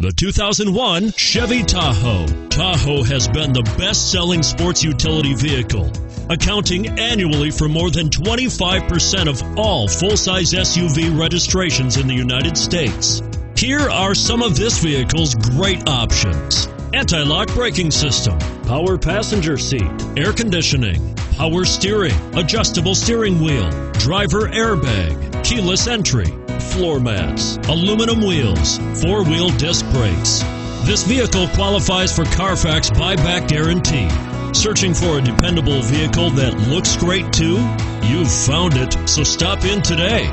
The 2001 Chevy Tahoe. Tahoe has been the best selling sports utility vehicle, accounting annually for more than 25% of all full size SUV registrations in the United States. Here are some of this vehicle's great options anti lock braking system, power passenger seat, air conditioning, power steering, adjustable steering wheel, driver airbag, keyless entry floor mats, aluminum wheels, four wheel disc brakes. This vehicle qualifies for Carfax buyback guarantee. Searching for a dependable vehicle that looks great too? You've found it, so stop in today.